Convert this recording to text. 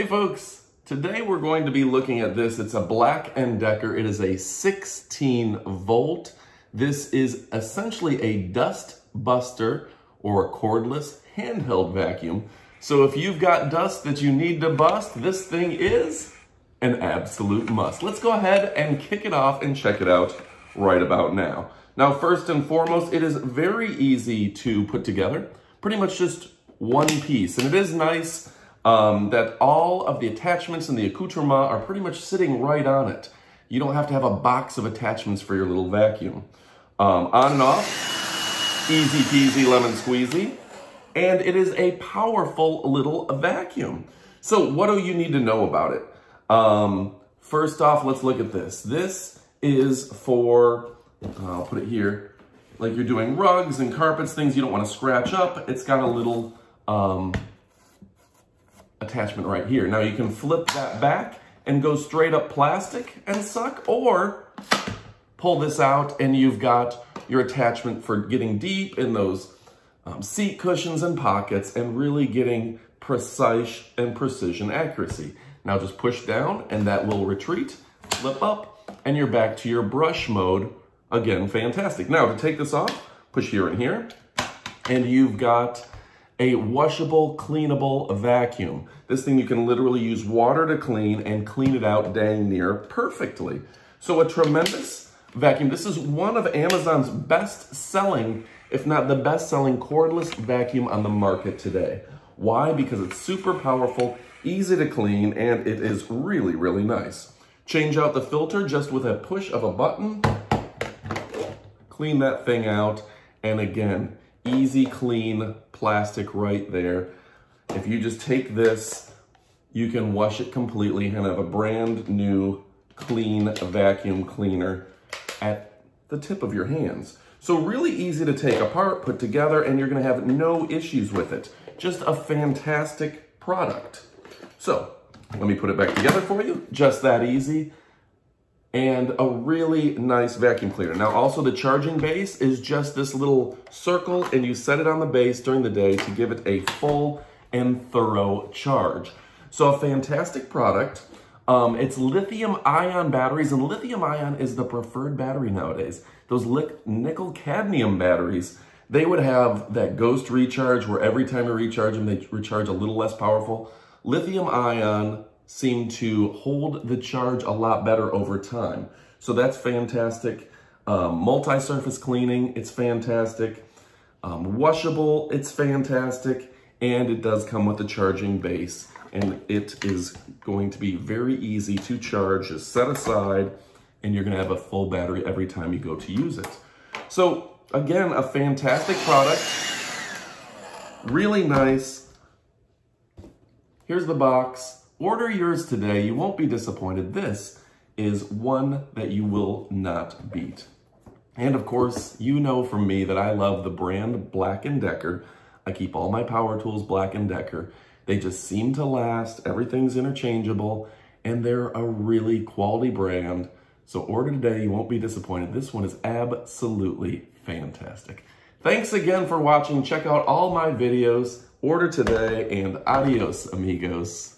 Hey folks, today we're going to be looking at this. It's a Black & Decker. It is a 16 volt. This is essentially a dust buster or a cordless handheld vacuum. So if you've got dust that you need to bust, this thing is an absolute must. Let's go ahead and kick it off and check it out right about now. Now, first and foremost, it is very easy to put together. Pretty much just one piece. And it is nice um, that all of the attachments and the accoutrement are pretty much sitting right on it. You don't have to have a box of attachments for your little vacuum. Um, on and off, easy peasy lemon squeezy. And it is a powerful little vacuum. So what do you need to know about it? Um, first off, let's look at this. This is for, I'll put it here, like you're doing rugs and carpets, things you don't want to scratch up. It's got a little um, attachment right here. Now you can flip that back and go straight up plastic and suck, or pull this out and you've got your attachment for getting deep in those um, seat cushions and pockets and really getting precise and precision accuracy. Now just push down and that will retreat, flip up, and you're back to your brush mode. Again, fantastic. Now to take this off, push here and here, and you've got a washable, cleanable vacuum. This thing you can literally use water to clean and clean it out dang near perfectly. So a tremendous vacuum. This is one of Amazon's best selling, if not the best selling cordless vacuum on the market today. Why? Because it's super powerful, easy to clean, and it is really, really nice. Change out the filter just with a push of a button. Clean that thing out. And again, easy clean plastic right there. If you just take this, you can wash it completely and have a brand new clean vacuum cleaner at the tip of your hands. So really easy to take apart, put together, and you're gonna have no issues with it. Just a fantastic product. So let me put it back together for you. Just that easy and a really nice vacuum cleaner. Now also the charging base is just this little circle and you set it on the base during the day to give it a full and thorough charge. So a fantastic product. Um, it's lithium ion batteries and lithium ion is the preferred battery nowadays. Those nickel cadmium batteries, they would have that ghost recharge where every time you recharge them, they recharge a little less powerful. Lithium ion seem to hold the charge a lot better over time. So that's fantastic. Um, multi-surface cleaning, it's fantastic. Um, washable, it's fantastic. And it does come with a charging base. And it is going to be very easy to charge, just set aside, and you're gonna have a full battery every time you go to use it. So again, a fantastic product, really nice. Here's the box. Order yours today. You won't be disappointed. This is one that you will not beat. And of course, you know from me that I love the brand Black & Decker. I keep all my power tools Black & Decker. They just seem to last. Everything's interchangeable and they're a really quality brand. So order today. You won't be disappointed. This one is absolutely fantastic. Thanks again for watching. Check out all my videos. Order today and adios, amigos.